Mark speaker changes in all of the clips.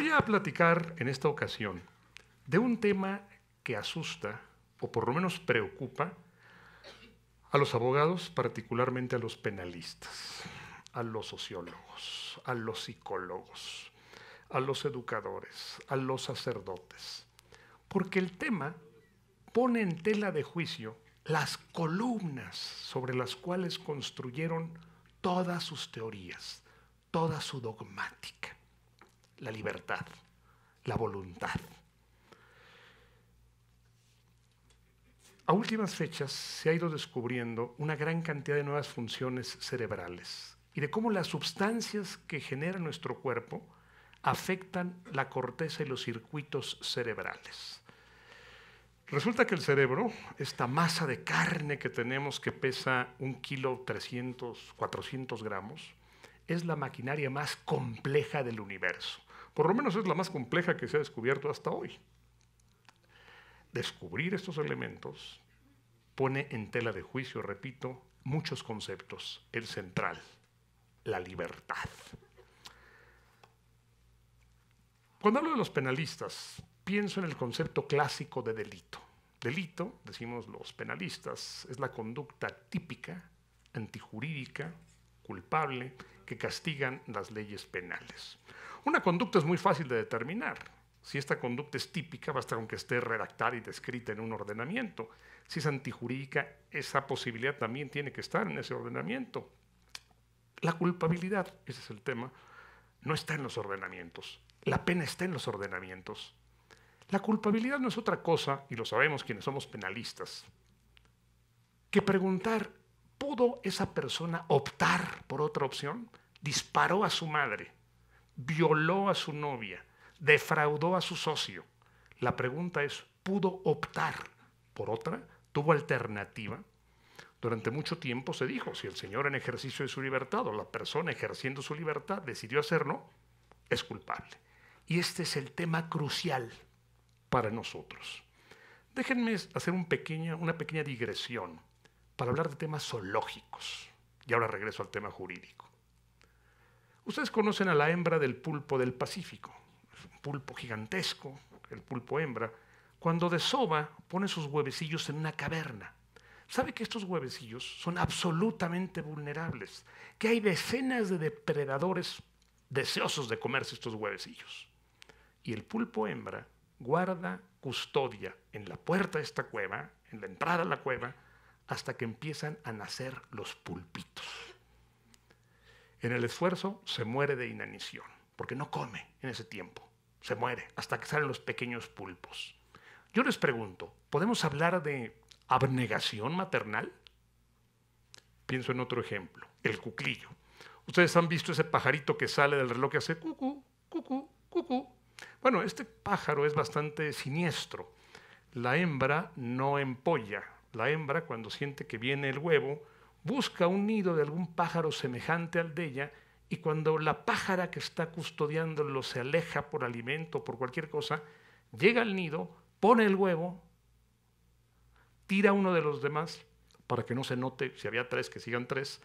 Speaker 1: Voy a platicar en esta ocasión de un tema que asusta, o por lo menos preocupa, a los abogados, particularmente a los penalistas, a los sociólogos, a los psicólogos, a los educadores, a los sacerdotes, porque el tema pone en tela de juicio las columnas sobre las cuales construyeron todas sus teorías, toda su dogmática, la libertad, la voluntad. A últimas fechas se ha ido descubriendo una gran cantidad de nuevas funciones cerebrales y de cómo las sustancias que genera nuestro cuerpo afectan la corteza y los circuitos cerebrales. Resulta que el cerebro, esta masa de carne que tenemos que pesa un kilo 300, 400 gramos, es la maquinaria más compleja del universo. Por lo menos es la más compleja que se ha descubierto hasta hoy. Descubrir estos elementos pone en tela de juicio, repito, muchos conceptos. El central, la libertad. Cuando hablo de los penalistas, pienso en el concepto clásico de delito. Delito, decimos los penalistas, es la conducta típica, antijurídica, culpable, que castigan las leyes penales. Una conducta es muy fácil de determinar. Si esta conducta es típica, basta con que esté redactada y descrita en un ordenamiento. Si es antijurídica, esa posibilidad también tiene que estar en ese ordenamiento. La culpabilidad, ese es el tema, no está en los ordenamientos. La pena está en los ordenamientos. La culpabilidad no es otra cosa, y lo sabemos quienes somos penalistas, que preguntar, ¿pudo esa persona optar por otra opción? Disparó a su madre, violó a su novia, defraudó a su socio. La pregunta es, ¿pudo optar por otra? ¿Tuvo alternativa? Durante mucho tiempo se dijo, si el Señor en ejercicio de su libertad o la persona ejerciendo su libertad decidió hacerlo, es culpable. Y este es el tema crucial para nosotros. Déjenme hacer un una pequeña digresión para hablar de temas zoológicos. Y ahora regreso al tema jurídico. Ustedes conocen a la hembra del pulpo del Pacífico, un pulpo gigantesco, el pulpo hembra, cuando desova pone sus huevecillos en una caverna. ¿Sabe que estos huevecillos son absolutamente vulnerables? Que hay decenas de depredadores deseosos de comerse estos huevecillos. Y el pulpo hembra guarda custodia en la puerta de esta cueva, en la entrada a la cueva, hasta que empiezan a nacer los pulpitos. En el esfuerzo se muere de inanición, porque no come en ese tiempo. Se muere hasta que salen los pequeños pulpos. Yo les pregunto, ¿podemos hablar de abnegación maternal? Pienso en otro ejemplo, el cuclillo. Ustedes han visto ese pajarito que sale del reloj que hace cucú, cucú, cucú, bueno, este pájaro es bastante siniestro. La hembra no empolla. La hembra, cuando siente que viene el huevo, busca un nido de algún pájaro semejante al de ella y cuando la pájara que está custodiándolo se aleja por alimento o por cualquier cosa, llega al nido, pone el huevo, tira uno de los demás para que no se note si había tres, que sigan tres,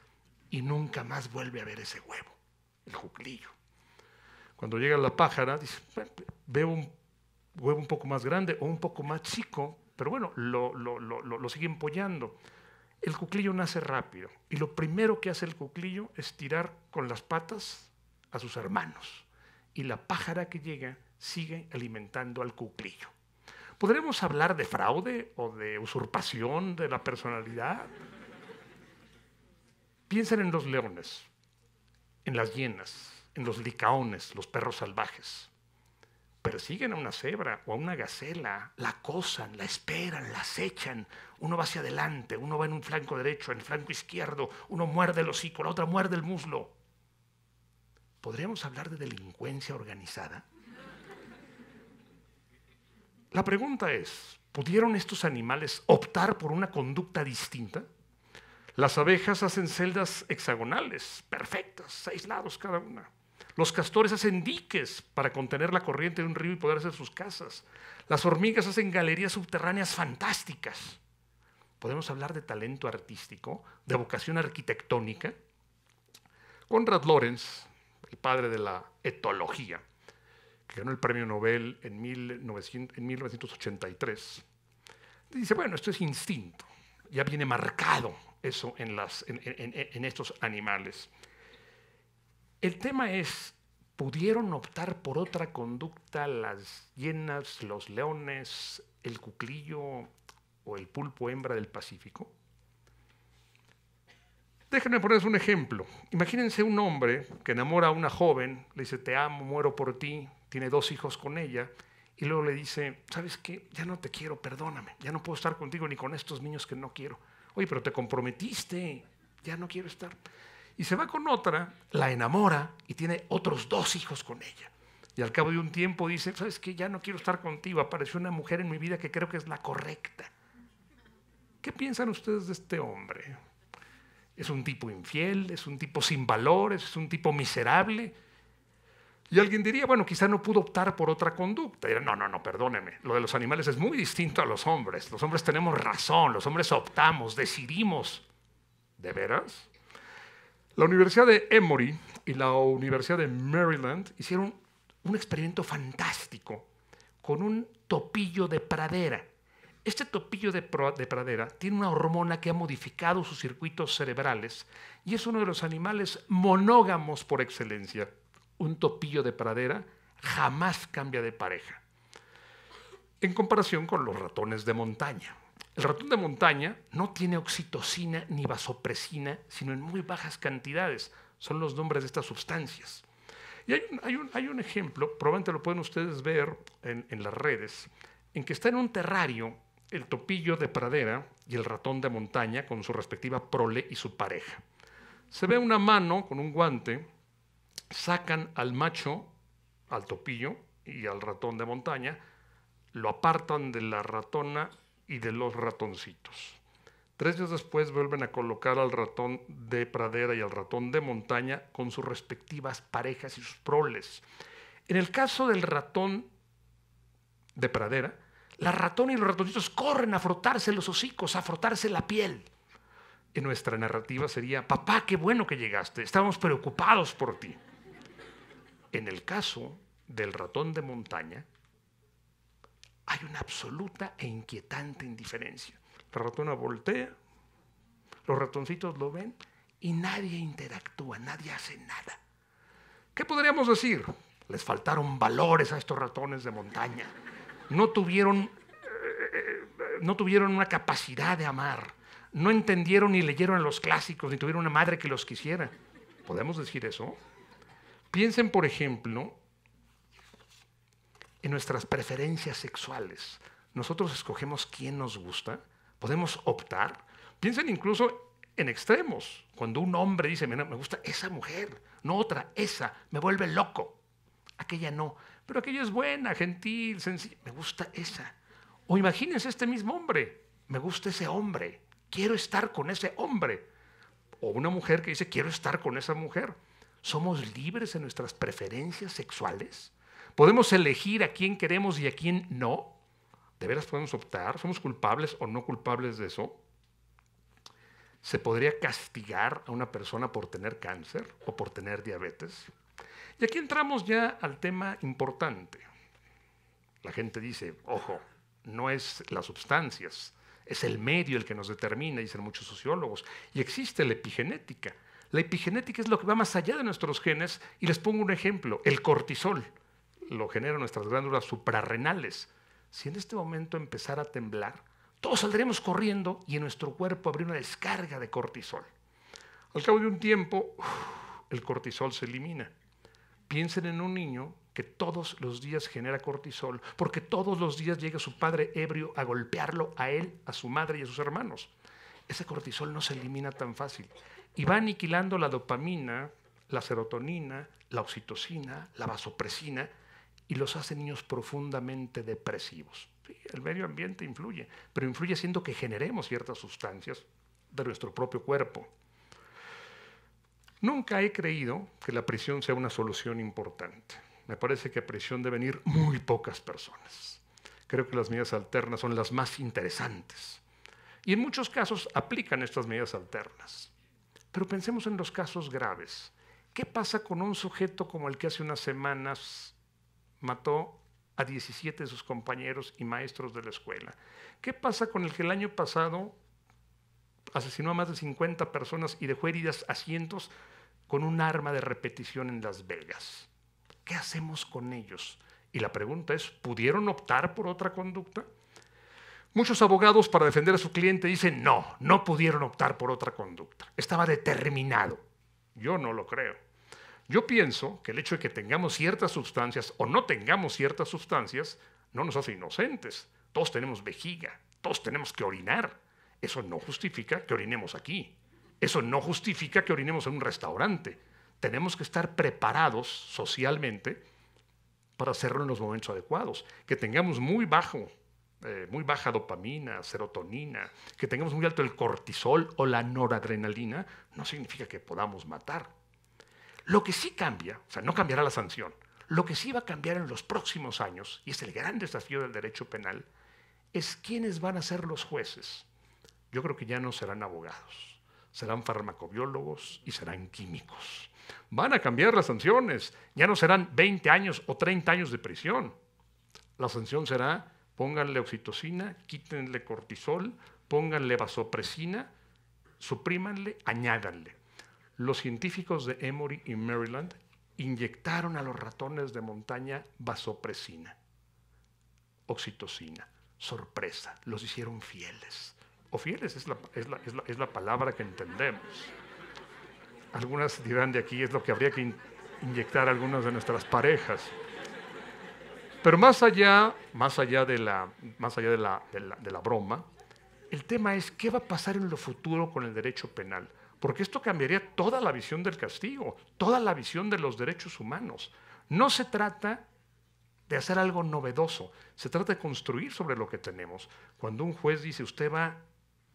Speaker 1: y nunca más vuelve a ver ese huevo, el juclillo. Cuando llega la pájara, dice, veo un huevo un poco más grande o un poco más chico, pero bueno, lo, lo, lo, lo sigue empollando. El cuclillo nace rápido y lo primero que hace el cuclillo es tirar con las patas a sus hermanos. Y la pájara que llega sigue alimentando al cuclillo. ¿Podremos hablar de fraude o de usurpación de la personalidad? Piensen en los leones, en las hienas, en los licaones, los perros salvajes. Persiguen a una cebra o a una gacela, la acosan, la esperan, la acechan. Uno va hacia adelante, uno va en un flanco derecho, en el flanco izquierdo, uno muerde el hocico, la otra muerde el muslo. ¿Podríamos hablar de delincuencia organizada? La pregunta es, ¿pudieron estos animales optar por una conducta distinta? Las abejas hacen celdas hexagonales, perfectas, seis lados cada una. Los castores hacen diques para contener la corriente de un río y poder hacer sus casas. Las hormigas hacen galerías subterráneas fantásticas. Podemos hablar de talento artístico, de vocación que ganó el premio Nobel en, 1983, dice, bueno, esto es instinto, ya viene marcado eso en estos animales. El tema es, ¿pudieron optar por otra conducta las hienas, los leones, el cuclillo o el pulpo hembra del Pacífico? Déjenme ponerles un ejemplo. Imagínense un hombre que enamora a una joven, le dice, te amo, muero por ti, tiene dos hijos con ella, y luego le dice, ¿sabes qué? Ya no te quiero, perdóname, ya no puedo estar contigo ni con estos niños que no quiero. Oye, pero te comprometiste, ya no quiero estar. Y se va con otra, la enamora y tiene otros dos hijos con ella. Y al cabo de un tiempo dice, ¿sabes qué? Ya no quiero estar contigo, apareció una mujer en mi vida que creo que es la correcta. ¿Qué piensan ustedes de este hombre? es un tipo infiel, es un tipo sin valores, es un tipo miserable. Y alguien diría, bueno, quizá no pudo optar por otra conducta. no, no, no, perdóneme. Lo de los animales es muy distinto a los hombres. Los hombres tenemos razón, los hombres optamos, decidimos. ¿De veras? La Universidad de Emory y la Universidad de Maryland hicieron un experimento fantástico con un topillo de pradera. Este topillo de, pradera tiene una hormona que ha modificado sus circuitos cerebrales y es uno de los animales monógamos por excelencia. Un topillo de pradera jamás cambia de pareja. En comparación con los ratones de montaña. El ratón de montaña no tiene oxitocina ni vasopresina, sino en muy bajas cantidades. Son los nombres de estas sustancias. Y hay un, ejemplo, probablemente lo pueden ustedes ver en, en las redes, en que está en un terrario el topillo de pradera y el ratón de montaña con su respectiva prole y su pareja. Se ve una mano con un guante, sacan al macho, al topillo y al ratón de montaña, lo apartan de la ratona y de los ratoncitos. Tres días después vuelven a colocar al ratón de pradera y al ratón de montaña con sus respectivas parejas y sus proles. En el caso del ratón de pradera, la ratona y los ratoncitos corren a frotarse los hocicos, a frotarse la piel. En nuestra narrativa sería, papá, qué bueno que llegaste, estábamos preocupados por ti. En el caso del ratón de montaña, hay una absoluta e inquietante indiferencia. La ratona voltea, los ratoncitos lo ven y nadie interactúa, nadie hace nada. ¿Qué podríamos decir? Les faltaron valores a estos ratones de montaña no tuvieron, eh, no tuvieron una capacidad de amar, no entendieron ni leyeron los clásicos, ni tuvieron una madre que los quisiera. ¿Podemos decir eso? Piensen, por ejemplo, en nuestras preferencias sexuales. Nosotros escogemos quién nos gusta, podemos optar. Piensen incluso en extremos. Cuando un hombre dice, me gusta esa mujer, no otra, esa, me vuelve loco. Aquella no. Pero aquella es buena, gentil, sencilla. Me gusta esa. O imagínense este mismo hombre. Me gusta ese hombre. Quiero estar con ese hombre. O una mujer que dice, quiero estar con esa mujer. ¿Somos libres en nuestras preferencias sexuales? ¿Podemos elegir a quién queremos y a quién no? ¿De veras podemos optar? ¿Somos culpables o no culpables de eso? ¿Se podría castigar a una persona por tener cáncer o por tener diabetes? Y aquí entramos ya al tema importante. La gente dice, ojo, no es las sustancias, es el medio el que nos determina, dicen muchos sociólogos. Y existe la epigenética. La epigenética es lo que va más allá de nuestros genes. Y les pongo un ejemplo, el cortisol. Lo generan nuestras glándulas suprarrenales. Si en este momento empezara a temblar, todos saldremos corriendo y en nuestro cuerpo habría una descarga de cortisol. Al cabo de un tiempo, el cortisol se elimina Piensen en un niño que todos los días genera cortisol, porque todos los días llega su padre ebrio a golpearlo a él, a su madre y a sus hermanos. Ese cortisol no se elimina tan fácil y va aniquilando la dopamina, la serotonina, la oxitocina, la vasopresina y los hace niños profundamente depresivos. el medio ambiente influye, pero influye haciendo que generemos ciertas sustancias de nuestro propio cuerpo. Nunca he creído que la prisión sea una solución importante. Me parece que a prisión deben ir muy pocas personas. Creo que las medidas alternas son las más interesantes. Y en muchos casos aplican estas medidas alternas. Pero pensemos en los casos graves. ¿Qué pasa con un sujeto como el que hace unas semanas mató a 17 de sus compañeros y maestros de la escuela. ¿Qué pasa con el que el año pasado asesinó a más de 50 personas y dejó heridas a cientos con un arma de repetición en Las Vegas? ¿Qué hacemos con ellos? Y la pregunta es, ¿pudieron optar por otra conducta? Muchos abogados para defender a su cliente dicen, no, no pudieron optar por otra conducta. Estaba determinado. Yo no lo creo. Yo pienso que el hecho de que tengamos ciertas sustancias o no tengamos ciertas sustancias no nos hace inocentes. Todos tenemos vejiga, todos tenemos que orinar. Eso no justifica que orinemos aquí. Eso no justifica que orinemos en un restaurante. Tenemos que estar preparados socialmente para hacerlo en los momentos adecuados. Que tengamos muy bajo, eh, muy baja dopamina, serotonina, que tengamos muy alto el cortisol o la noradrenalina, no significa que podamos matar. Lo que sí cambia, o sea, no cambiará la sanción, lo que sí va a cambiar en los próximos años, y es el gran desafío del derecho penal, es quiénes van a ser los jueces. Yo creo que ya no serán abogados, serán farmacobiólogos y serán químicos. Van a cambiar las sanciones, ya no serán 20 años o 30 años de prisión. La sanción será pónganle oxitocina, quítenle cortisol, pónganle vasopresina, suprímanle, añádanle los científicos de Emory y Maryland inyectaron a los ratones de montaña vasopresina, oxitocina. Sorpresa, los hicieron fieles. O fieles es la, es la, palabra que entendemos. Algunas dirán de aquí es lo que habría que inyectar a algunas de nuestras parejas. Pero más allá, más allá, de la, más allá de la, de la broma, el tema es qué va a pasar en lo futuro con el derecho penal porque esto cambiaría toda la visión del castigo, toda la visión de los derechos humanos. No se trata de hacer algo novedoso, se trata de construir sobre lo que tenemos. Cuando un juez dice usted va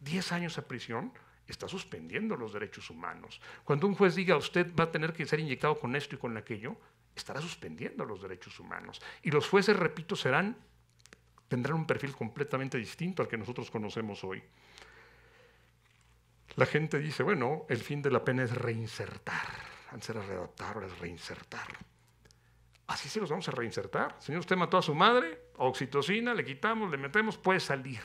Speaker 1: 10 años a prisión, está suspendiendo los derechos humanos. Cuando un juez diga usted va a tener que ser inyectado con esto y con aquello, estará suspendiendo los derechos humanos. Y los jueces, repito, tendrán un perfil completamente distinto al que nosotros conocemos hoy. La gente dice, bueno, el fin de la pena es reinsertar. Antes era redactar, ahora es reinsertar. Así sí los vamos a reinsertar. Señor, usted mató a su madre, oxitocina, le quitamos, le metemos, puede salir.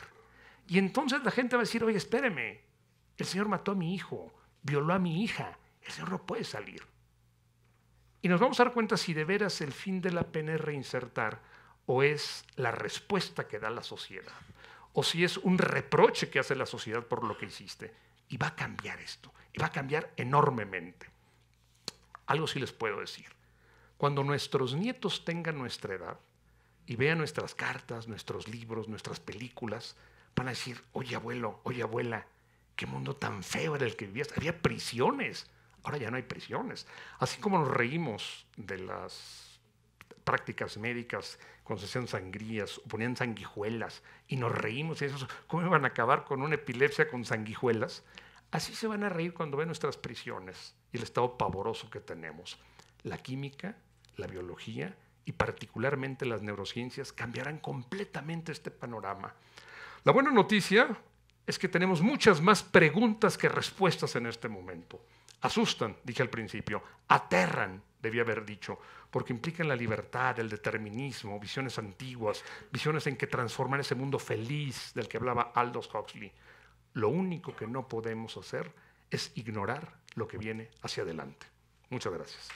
Speaker 1: Y entonces la gente va a decir, oye, espéreme, el señor mató a mi hijo, violó a mi hija, el señor no puede salir. Y nos vamos a dar cuenta si de veras el fin de la pena es reinsertar o es la respuesta que da la sociedad, o si es un reproche que hace la sociedad por lo que hiciste. Y va a cambiar esto, y va a cambiar enormemente. Algo sí les puedo decir. Cuando nuestros nietos tengan nuestra edad y vean nuestras cartas, nuestros libros, nuestras películas, van a decir, oye abuelo, oye abuela, qué mundo tan feo era el que vivías. Había prisiones, ahora ya no hay prisiones. Así como nos reímos de las prácticas médicas cuando se hacían sangrías, o ponían sanguijuelas, y nos reímos, y eso, ¿cómo iban a acabar con una epilepsia con sanguijuelas? Así se van a reír cuando ven nuestras prisiones y el estado pavoroso que tenemos. La química, la biología y particularmente las neurociencias cambiarán completamente este panorama. La buena noticia es que tenemos muchas más preguntas que respuestas en este momento. Asustan, dije al principio, aterran, debía haber dicho, porque implican la libertad, el determinismo, visiones antiguas, visiones en que transforman ese mundo feliz del que hablaba Aldous Huxley. Lo único que no podemos hacer es ignorar lo que viene hacia adelante. Muchas gracias.